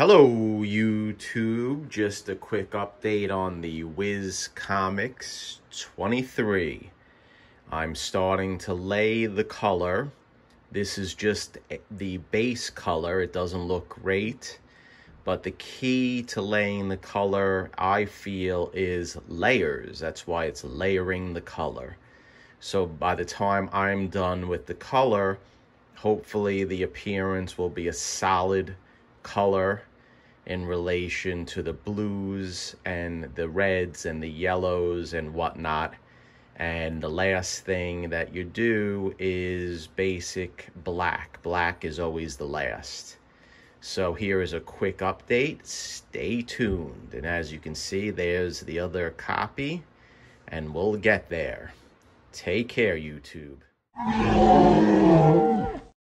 Hello YouTube, just a quick update on the Whiz Comics 23. I'm starting to lay the color. This is just the base color, it doesn't look great. But the key to laying the color, I feel, is layers. That's why it's layering the color. So by the time I'm done with the color, hopefully the appearance will be a solid color in relation to the blues and the reds and the yellows and whatnot. And the last thing that you do is basic black. Black is always the last. So here is a quick update. Stay tuned. And as you can see, there's the other copy. And we'll get there. Take care, YouTube.